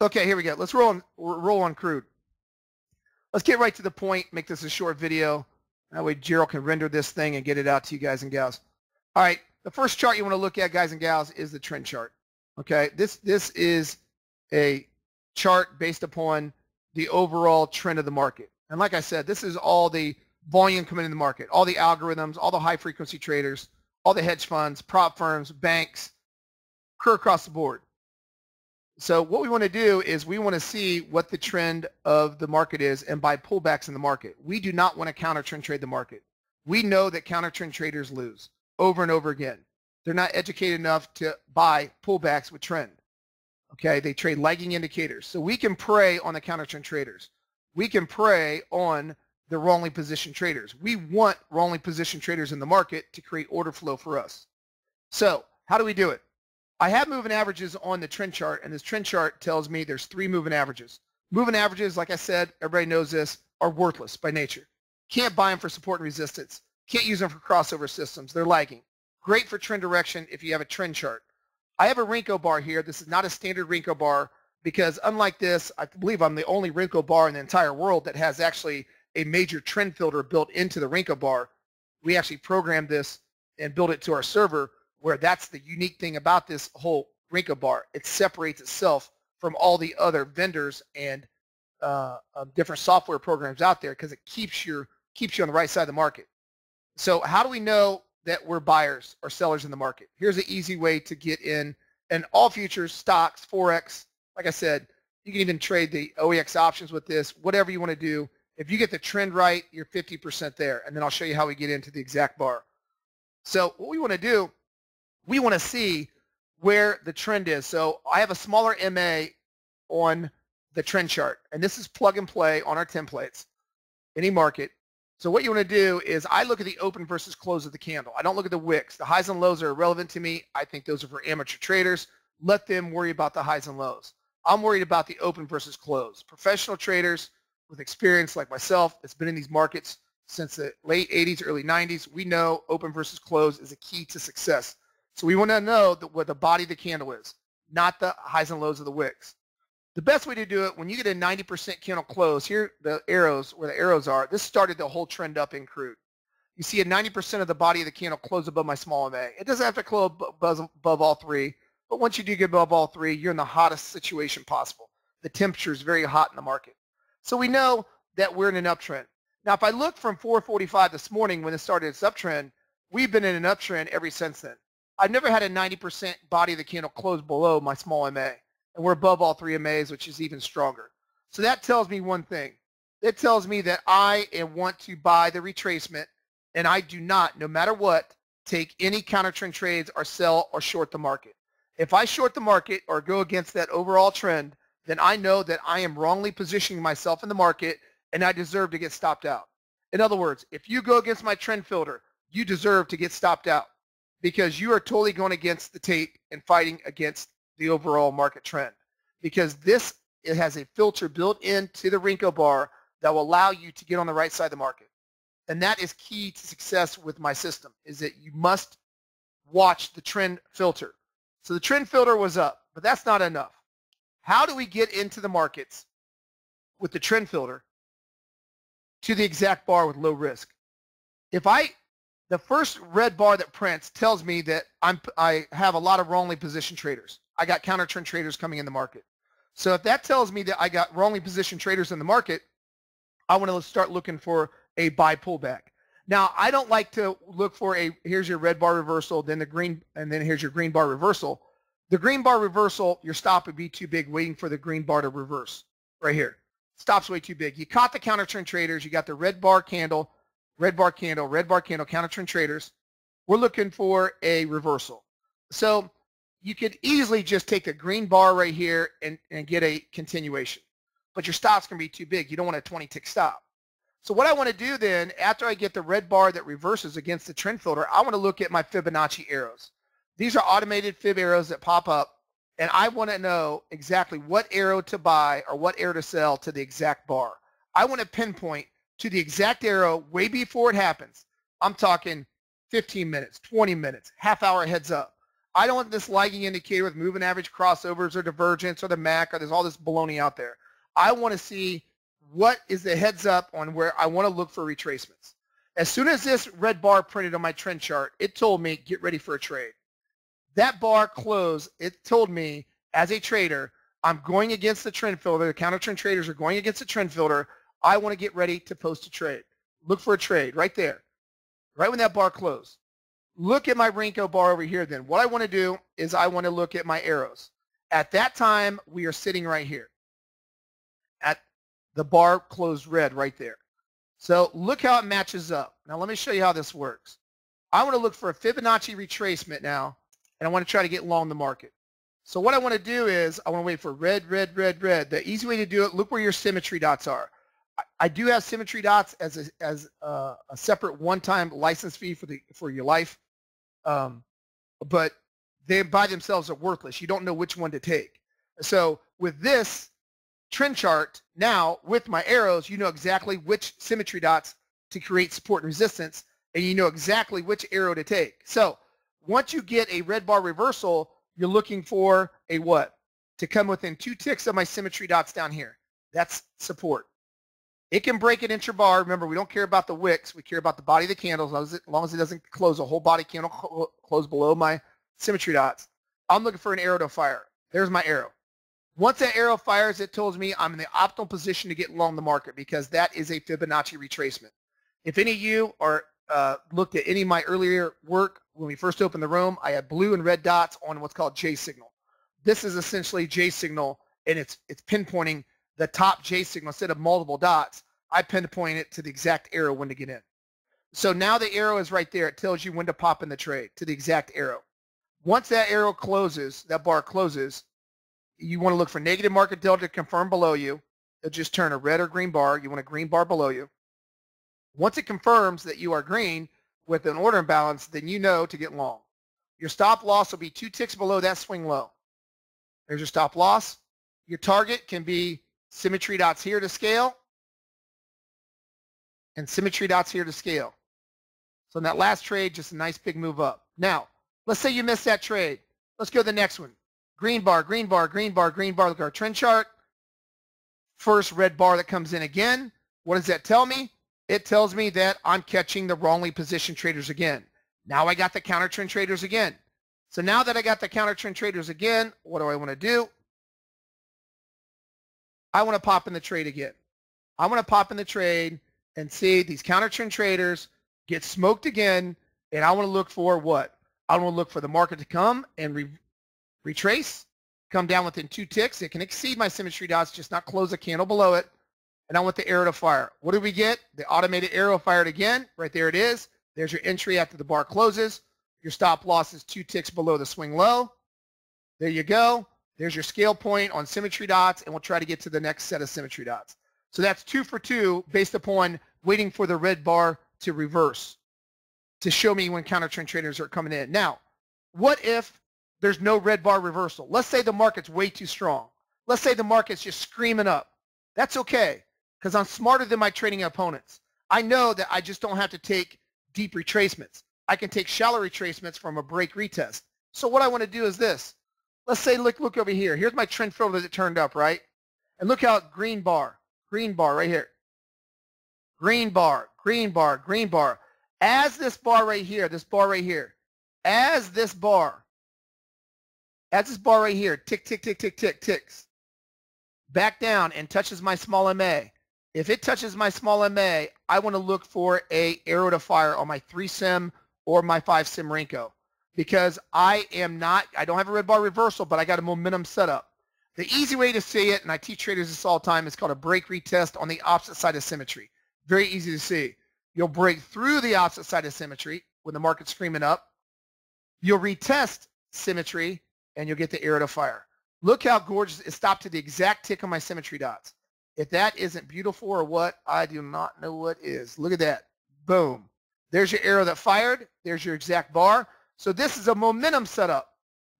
Okay, here we go. Let's roll on, roll on crude. Let's get right to the point, make this a short video. That way Gerald can render this thing and get it out to you guys and gals. All right, the first chart you want to look at, guys and gals, is the trend chart. Okay, this, this is a chart based upon the overall trend of the market. And like I said, this is all the volume coming in the market, all the algorithms, all the high frequency traders, all the hedge funds, prop firms, banks, occur across the board. So what we want to do is we want to see what the trend of the market is and buy pullbacks in the market. We do not want to counter trend trade the market. We know that counter trend traders lose over and over again. They're not educated enough to buy pullbacks with trend. Okay, they trade lagging indicators. So we can prey on the counter trend traders. We can prey on the wrongly positioned traders. We want wrongly positioned traders in the market to create order flow for us. So how do we do it? I have moving averages on the trend chart, and this trend chart tells me there's three moving averages. Moving averages, like I said, everybody knows this, are worthless by nature. Can't buy them for support and resistance. Can't use them for crossover systems. They're lagging. Great for trend direction if you have a trend chart. I have a Renko bar here. This is not a standard Renko bar because unlike this, I believe I'm the only Renko bar in the entire world that has actually a major trend filter built into the Renko bar. We actually programmed this and built it to our server where that's the unique thing about this whole Renko bar. It separates itself from all the other vendors and uh, um, different software programs out there because it keeps your keeps you on the right side of the market. So how do we know that we're buyers or sellers in the market? Here's an easy way to get in and all futures, stocks, forex. Like I said, you can even trade the OEX options with this. Whatever you want to do. If you get the trend right, you're 50% there. And then I'll show you how we get into the exact bar. So what we want to do we want to see where the trend is. So I have a smaller MA on the trend chart, and this is plug and play on our templates, any market. So what you want to do is I look at the open versus close of the candle. I don't look at the wicks. The highs and lows are irrelevant to me. I think those are for amateur traders. Let them worry about the highs and lows. I'm worried about the open versus close. Professional traders with experience like myself that's been in these markets since the late 80s, early 90s, we know open versus close is a key to success. So we want to know the, what the body of the candle is, not the highs and lows of the wicks. The best way to do it, when you get a 90% candle close, here the arrows, where the arrows are, this started the whole trend up in crude. You see a 90% of the body of the candle close above my small MA. It doesn't have to close above, above all three, but once you do get above all three, you're in the hottest situation possible. The temperature is very hot in the market. So we know that we're in an uptrend. Now, if I look from 445 this morning when it started its uptrend, we've been in an uptrend ever since then. I've never had a 90% body of the candle close below my small MA. And we're above all three MAs, which is even stronger. So that tells me one thing. It tells me that I want to buy the retracement and I do not, no matter what, take any counter trend trades or sell or short the market. If I short the market or go against that overall trend, then I know that I am wrongly positioning myself in the market and I deserve to get stopped out. In other words, if you go against my trend filter, you deserve to get stopped out because you are totally going against the tape and fighting against the overall market trend because this it has a filter built into the Renko bar that will allow you to get on the right side of the market. And that is key to success with my system is that you must watch the trend filter. So the trend filter was up, but that's not enough. How do we get into the markets with the trend filter to the exact bar with low risk? If I the first red bar that prints tells me that I'm, I have a lot of wrongly positioned traders. I got counter trend traders coming in the market. So if that tells me that I got wrongly positioned traders in the market, I want to start looking for a buy pullback. Now, I don't like to look for a, here's your red bar reversal, then the green, and then here's your green bar reversal. The green bar reversal, your stop would be too big waiting for the green bar to reverse right here. Stop's way too big. You caught the counter trend traders. You got the red bar candle red bar candle, red bar candle, counter trend traders. We're looking for a reversal. So you could easily just take a green bar right here and, and get a continuation. But your stop's going to be too big. You don't want a 20 tick stop. So what I want to do then, after I get the red bar that reverses against the trend filter, I want to look at my Fibonacci arrows. These are automated fib arrows that pop up, and I want to know exactly what arrow to buy or what arrow to sell to the exact bar. I want to pinpoint to the exact arrow way before it happens. I'm talking 15 minutes, 20 minutes, half hour heads up. I don't want this lagging indicator with moving average crossovers or divergence or the MAC or there's all this baloney out there. I want to see what is the heads up on where I want to look for retracements. As soon as this red bar printed on my trend chart, it told me get ready for a trade. That bar closed, it told me as a trader, I'm going against the trend filter. The counter trend traders are going against the trend filter. I want to get ready to post a trade. Look for a trade right there, right when that bar closed look at my Renko bar over here then. What I want to do is I want to look at my arrows. At that time, we are sitting right here at the bar closed red right there. So look how it matches up. Now let me show you how this works. I want to look for a Fibonacci retracement now, and I want to try to get long the market. So what I want to do is I want to wait for red, red, red, red. The easy way to do it, look where your symmetry dots are. I, do have symmetry dots as a, as a, a separate one-time license fee for the for your life. Um, but they by themselves are worthless. You don't know which one to take. So with this trend chart, now with my arrows, you know exactly which symmetry dots to create support and resistance, and you know exactly which arrow to take. So once you get a red bar reversal, you're looking for a what? To come within two ticks of my symmetry dots down here. That's support. It can break an inch or intrabar. Remember, we don't care about the wicks. We care about the body of the candle as long as it, doesn't close a whole body candle cl close below my symmetry dots. I'm looking for an arrow to fire. There's my arrow. Once that arrow fires, it tells me I'm in the optimal position to get long the market because that is a Fibonacci retracement. If any of you are uh, looked at any of my earlier work, when we first opened the room, I had blue and red dots on what's called JaySignal. This is essentially JaySignal, and it's it's pinpointing the top JaySignal instead of multiple dots, I pinpoint it to the exact arrow when to get in. So now the arrow is right there. It tells you when to pop in the trade to the exact arrow. Once that arrow closes, that bar closes, you want to look for negative market delta confirm below you. It'll just turn a red or green bar. You want a green bar below you. Once it confirms that you are green with an order imbalance, then you know to get long. Your stop loss will be two ticks below that swing low. There's your stop loss. Your target can be symmetry dots here to scale, and symmetry dots here to scale. So in that last trade, just a nice big move up. Now, let's say you missed that trade. Let's go to the next one. Green bar, green bar, green bar, green bar. Look at our trend chart. First red bar that comes in again. What does that tell me? It tells me that I'm catching the wrongly positioned traders again. Now I got the counter trend traders again. So now that I got the counter trend traders again, what do I want to do? I want to pop in the trade again. I want to pop in the trade and see these counter trend traders get smoked again. And I want to look for what? I want to look for the market to come and re retrace, come down within two ticks. It can exceed my symmetry dots, just not close a candle below it. And I want the arrow to fire. What do we get? The automated arrow fired again. Right there it is. There's your entry after the bar closes. Your stop loss is two ticks below the swing low. There you go. There's your scale point on symmetry dots, and we'll try to get to the next set of symmetry dots. So that's two for two based upon waiting for the red bar to reverse to show me when counter trend traders are coming in. Now, what if there's no red bar reversal? Let's say the market's way too strong. Let's say the market's just screaming up. That's okay because I'm smarter than my trading opponents. I know that I just don't have to take deep retracements. I can take shallow retracements from a break retest. So what I want to do is this. Let's say, look, look over here. Here's my trend filter that turned up, right? And look how green bar, green bar right here. Green bar, green bar, green bar. As this bar right here, this bar right here, as this bar, as this bar right here, tick, tick, tick, tick, tick, ticks, back down and touches my small MA. If it touches my small MA, I want to look for a arrow to fire on my 3 sim or my 5 sim Renko because I am not, I don't have a red bar reversal, but I got a momentum setup. The easy way to see it, and I teach traders this all the time, is called a break retest on the opposite side of symmetry. Very easy to see. You'll break through the opposite side of symmetry when the market's screaming up. You'll retest symmetry, and you'll get the arrow to fire. Look how gorgeous it stopped to the exact tick on my symmetry dots. If that isn't beautiful or what, I do not know what is. Look at that. Boom. There's your arrow that fired. There's your exact bar. So this is a momentum setup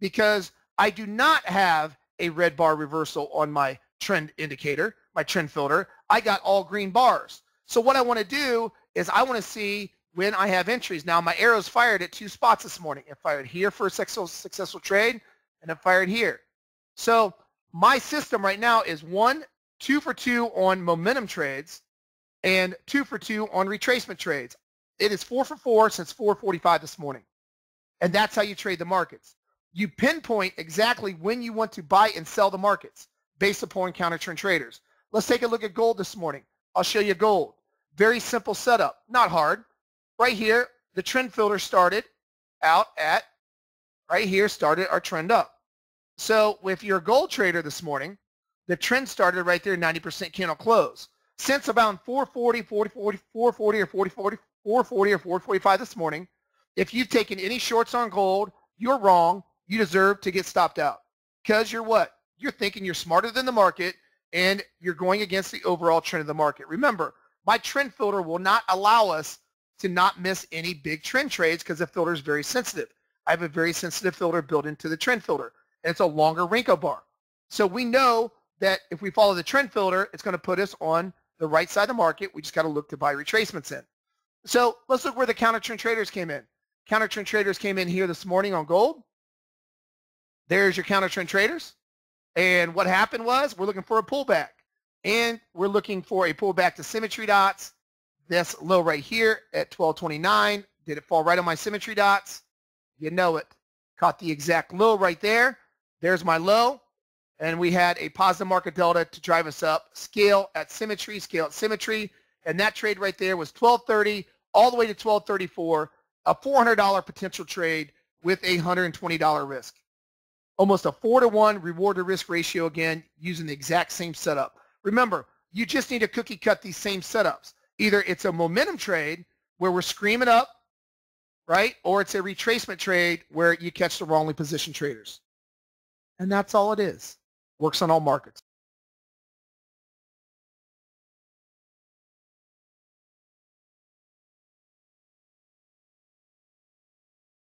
because I do not have a red bar reversal on my trend indicator, my trend filter. I got all green bars. So what I want to do is I want to see when I have entries. Now my arrows fired at two spots this morning. It fired here for a successful, successful trade and it fired here. So my system right now is one, two for two on momentum trades and two for two on retracement trades. It is four for four since 445 this morning. And that's how you trade the markets. You pinpoint exactly when you want to buy and sell the markets based upon counter trend traders. Let's take a look at gold this morning. I'll show you gold. Very simple setup, not hard. Right here, the trend filter started out at, right here, started our trend up. So if you're a gold trader this morning, the trend started right there, 90% candle close. Since about 440, 40, 40, 440 or 40, 40, 440 or 445 this morning, if you've taken any shorts on gold, you're wrong. You deserve to get stopped out. Because you're what? You're thinking you're smarter than the market and you're going against the overall trend of the market. Remember, my trend filter will not allow us to not miss any big trend trades because the filter is very sensitive. I have a very sensitive filter built into the trend filter, and it's a longer Renko bar. So we know that if we follow the trend filter, it's going to put us on the right side of the market. We just got to look to buy retracements in. So let's look where the counter trend traders came in. Counter trend traders came in here this morning on gold. There's your counter trend traders. And what happened was we're looking for a pullback. And we're looking for a pullback to symmetry dots. This low right here at 1229. Did it fall right on my symmetry dots? You know it. Caught the exact low right there. There's my low. And we had a positive market delta to drive us up. Scale at symmetry, scale at symmetry. And that trade right there was 1230 all the way to 1234, a $400 potential trade with a $120 risk. Almost a four to one reward to risk ratio again, using the exact same setup. Remember, you just need to cookie cut these same setups. Either it's a momentum trade where we're screaming up, right? Or it's a retracement trade where you catch the wrongly positioned traders. And that's all it is. Works on all markets.